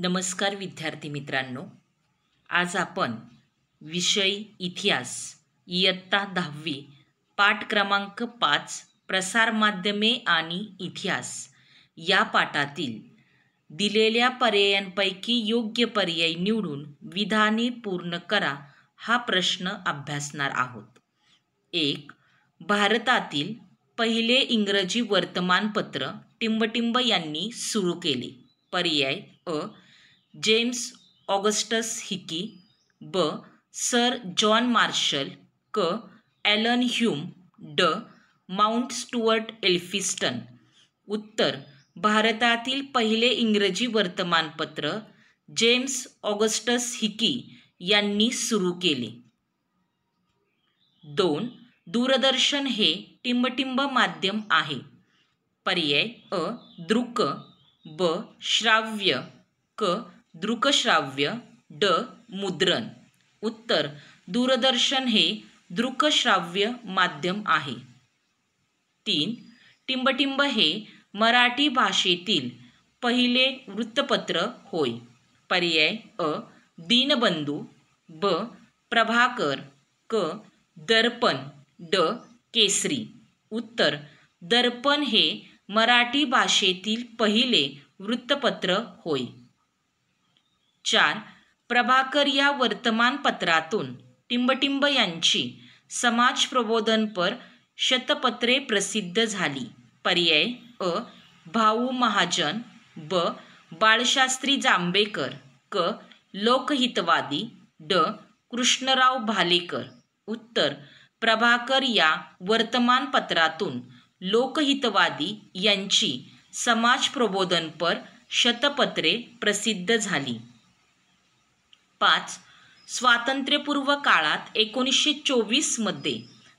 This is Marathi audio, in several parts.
नमस्कार विद्यार्थी मित्रांनो. आज आपण विषय इतिहास इयत्ता दहावी पाठ क्रमांक पाच प्रसारमाध्यमे आणि इतिहास या पाठातील दिलेल्या पर्यायांपैकी योग्य पर्याय निवडून विधाने पूर्ण करा हा प्रश्न अभ्यासणार आहोत. एक भारतातील पहिले इंग्रजी वर्तमानपत्र टिंबटिंब यांनी सुरू केले. पर्याय अ जेम्स ऑगस्टस हिकी ब सर जॉन मार्शल क ॲलन ह्यूम ड माउंट स्टुअर्ट एल्फिस्टन. उत्तर भारतातील पहिले इंग्रजी वर्तमानपत्र जेम्स ऑगस्टस हिकी यांनी सुरू केले. दोन दूरदर्शन हे टिंबटिंब माध्यम आहे. पर्याय अ दृक ब श्राव्य क दृकश्राव्य ड. मुद्रण. उत्तर दूरदर्शन हे दृकश्राव्य माध्यम आहे. तीन टिंबटिंब हे मराठी भाषेतील पहिले वृत्तपत्र होय. पर्याय अ दीनबंधू ब प्रभाकर क दर्पण ड केसरी. उत्तर दर्पण हे मराठी भाषेतील पहिले वृत्तपत्र होय. चार प्रभाकर या वर्तमानपत्रातून. टिंबटिंब यांची समाज प्रबोधनपर शतपत्रे प्रसिद्ध झाली. पर्याय अ. भाऊ महाजन ब. बाळशास्त्री जांभेकर क. लोकहितवादी ड. कृष्णराव भालेकर. उत्तर प्रभाकर या वर्तमानपत्रातून लोकहितवादी यांची समाज प्रबोधनपर शतपत्रे प्रसिद्ध झाली. पाच स्वातंत्र्यपूर्व काळात एकोणीसशे चोवीसमध्ये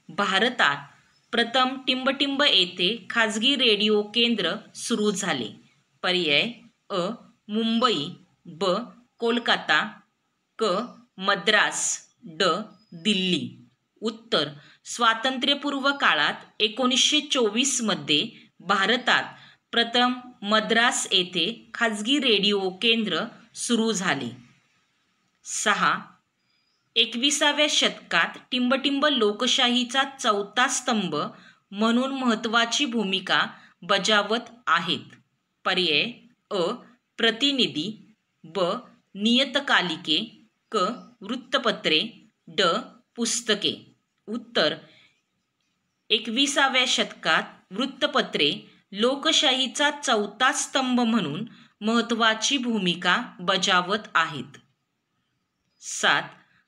भारतात प्रथम टिंबटिंब येथे खाजगी रेडिओ केंद्र सुरू झाले. पर्याय अ मुंबई ब कोलकाता क मद्रास ड दिल्ली. उत्तर स्वातंत्र्यपूर्व काळात एकोणीसशे चोवीसमध्ये भारतात प्रथम मद्रास येथे खाजगी रेडिओ केंद्र सुरू झाले. सहा एकविसाव्या शतकात टिंबटिंब लोकशाहीचा चौथा स्तंभ म्हणून महत्त्वाची भूमिका बजावत आहेत. पर्याय अ प्रतिनिधी ब नियतकालिके क वृत्तपत्रे ड पुस्तके. उत्तर एकविसाव्या शतकात वृत्तपत्रे लोकशाहीचा चौथा स्तंभ म्हणून महत्त्वाची भूमिका बजावत आहेत. सात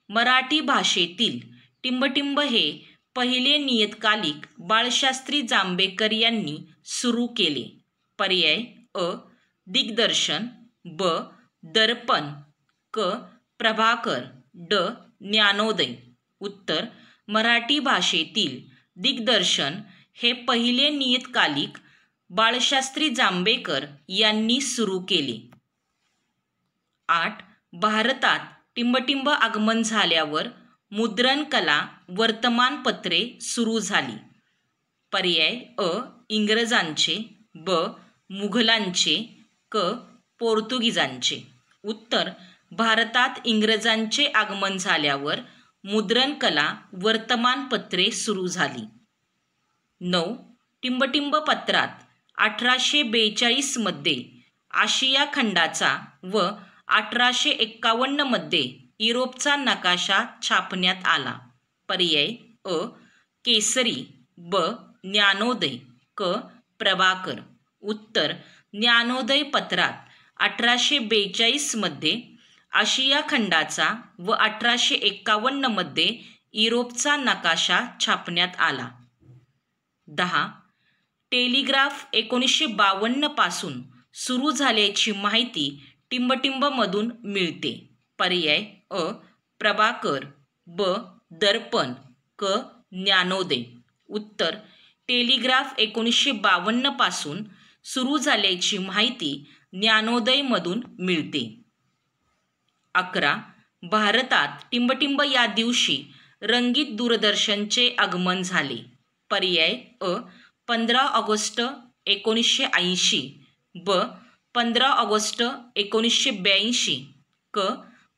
मराठी भाषेतील टिंबटिंब हे पहिले नियतकालिक बाळशास्त्री जांभेकर यांनी सुरू केले. पर्याय अ दिग्दर्शन ब दर्पण क प्रभाकर ड ज्ञानोदय. उत्तर मराठी भाषेतील दिग्दर्शन हे पहिले नियतकालिक बाळशास्त्री जांभेकर यांनी सुरू केले. आठ भारतात टिंबटिंब आगमन झाल्यावर मुद्रणकला वर्तमानपत्रे सुरू झाली. पर्याय अ. इंग्रजांचे ब. मुघलांचे क. पोर्तुगीजांचे. उत्तर. भारतात इंग्रजांचे आगमन झाल्यावर मुद्रणकला वर्तमानपत्रे सुरू झाली. नऊ. टिंबटिंब पत्रात अठराशे बेचाळीसमध्ये आशिया खंडाचा व अठराशे एक्कावन्नमध्ये युरोपचा नकाशा छापण्यात आला. पर्याय अ. केसरी ब. ज्ञानोदय क. प्रभाकर. उत्तर ज्ञानोदय पत्रात अठराशे बेचाळीसमध्ये आशिया खंडाचा व अठराशे एक्कावन्नमध्ये युरोपचा नकाशा छापण्यात आला. दहा. टेलिग्राफ एकोणीसशे बावन्नपासून सुरू झाल्याची माहिती टिंबटिंबमधून मिळते. पर्याय अ. प्रभाकर ब. दर्पण क. ज्ञानोदय. उत्तर टेलिग्राफ एकोणीसशे बावन्नपासून सुरू झाल्याची माहिती ज्ञानोदयमधून मिळते. अकरा. भारतात टिंबटिंब या दिवशी रंगीत दूरदर्शनचे आगमन झाले. पर्याय अ. पंधरा ऑगस्ट एकोणीसशे ऐंशी. ब. पंधरा ऑगस्ट एकोणीसशे ब्याऐंशी क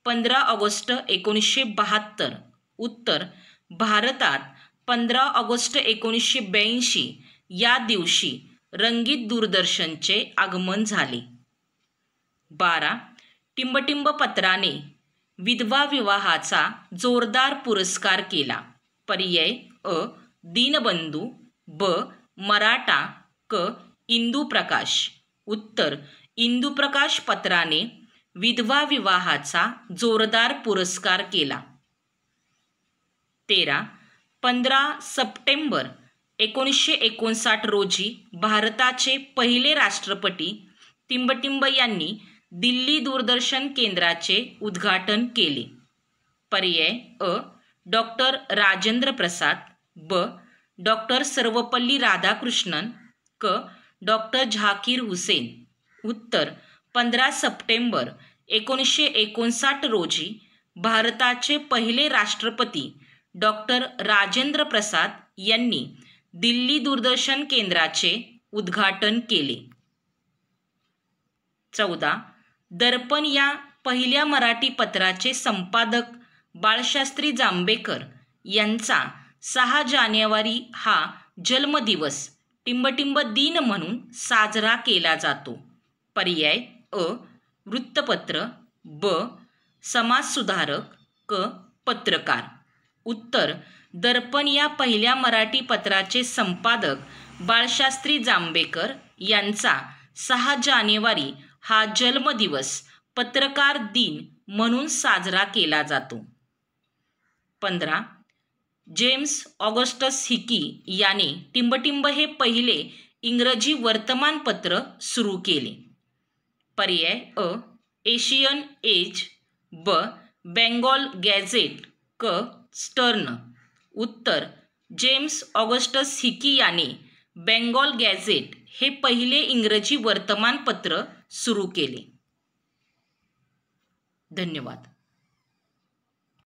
पंधरा ऑगस्ट एकोणीसशे बहात्तर. उत्तर भारतात पंधरा ऑगस्ट एकोणीसशे ब्याऐंशी या दिवशी रंगीत दूरदर्शनचे आगमन झाले. बारा टिंबटिंब पत्राने विधवा विवाहाचा जोरदार पुरस्कार केला. पर्याय अ दीनबंधू ब मराठा क इंदू प्रकाश. उत्तर इंदुप्रकाश पत्राने विधवा विवाहाचा जोरदार पुरस्कार केला. तेरा पंधरा सप्टेंबर एकोणीसशे एकोणसाठ रोजी भारताचे पहिले राष्ट्रपती टिंबटिंब यांनी दिल्ली दूरदर्शन केंद्राचे उद्घाटन केले. पर्याय अ. डॉक्टर राजेंद्र प्रसाद ब. डॉक्टर सर्वपल्ली राधाकृष्णन क. डॉक्टर झाकीर हुसेन. उत्तर पंधरा सप्टेंबर एकोणीसशे एकोणसाठ रोजी भारताचे पहिले राष्ट्रपती डॉक्टर राजेंद्र प्रसाद यांनी दिल्ली दूरदर्शन केंद्राचे उद्घाटन केले. चौदा दर्पण या पहिल्या मराठी पत्राचे संपादक बाळशास्त्री जांभेकर यांचा सहा जानेवारी हा जन्मदिवस टिंबटिंब दिन म्हणून साजरा केला जातो. पर्याय अ वृत्तपत्र ब समाजसुधारक क पत्रकार. उत्तर दर्पण या पहिल्या मराठी पत्राचे संपादक बाळशास्त्री जांभेकर यांचा सहा जानेवारी हा जन्मदिवस पत्रकार दिन म्हणून साजरा केला जातो. पंधरा जेम्स ऑगस्टस हिकी याने टिंबटिंब हे पहिले इंग्रजी वर्तमानपत्र सुरू केले. पर्याय अ एशियन एज ब बेंगॉल गॅझेट क स्टर्न. उत्तर जेम्स ऑगस्टस हिकी याने बेंगॉल गॅझेट हे पहिले इंग्रजी वर्तमानपत्र सुरू केले. धन्यवाद.